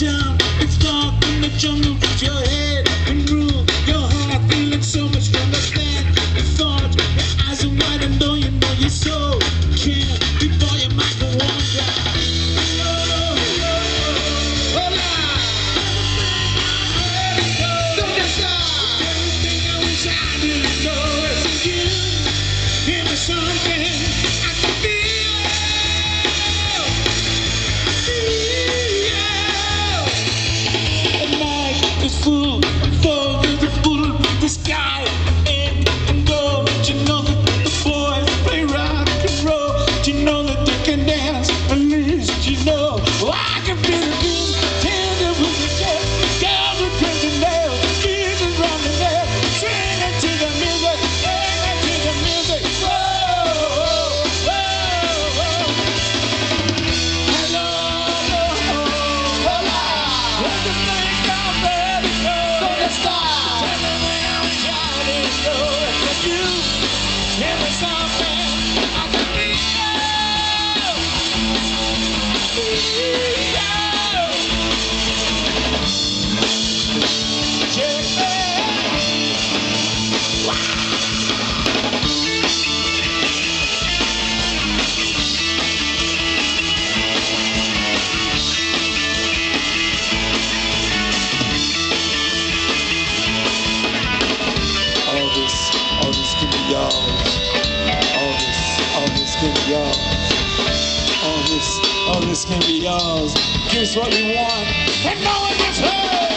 town. It's dark in the jungle. Put your head. You know. Why? this can be ours. Give us what we want, and no one gets hurt.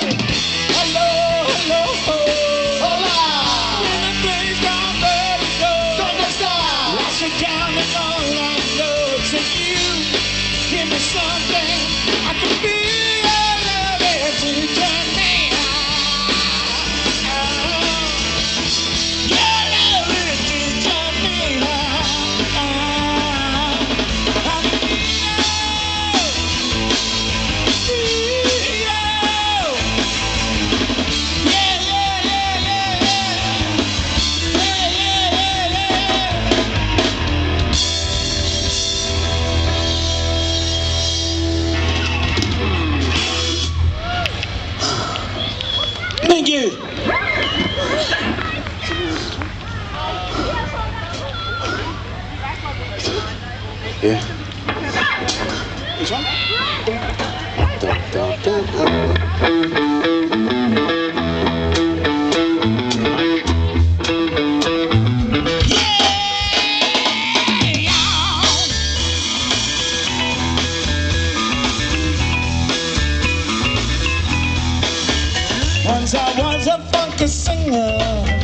Thank you. Yeah. One? Once I was a funky singer.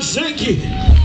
Thank